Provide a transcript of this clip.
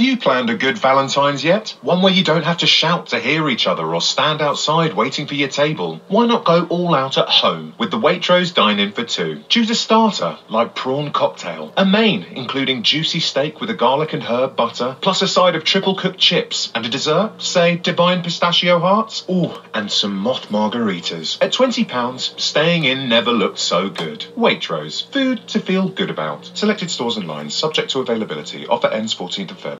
Have you planned a good Valentine's yet? One where you don't have to shout to hear each other or stand outside waiting for your table? Why not go all out at home with the Waitrose Dine-In for two? Choose a starter, like prawn cocktail, a main, including juicy steak with a garlic and herb butter, plus a side of triple cooked chips, and a dessert, say divine pistachio hearts? Ooh, and some moth margaritas. At £20, staying in never looked so good. Waitrose, food to feel good about. Selected stores and lines, subject to availability. Offer ends 14th of Feb.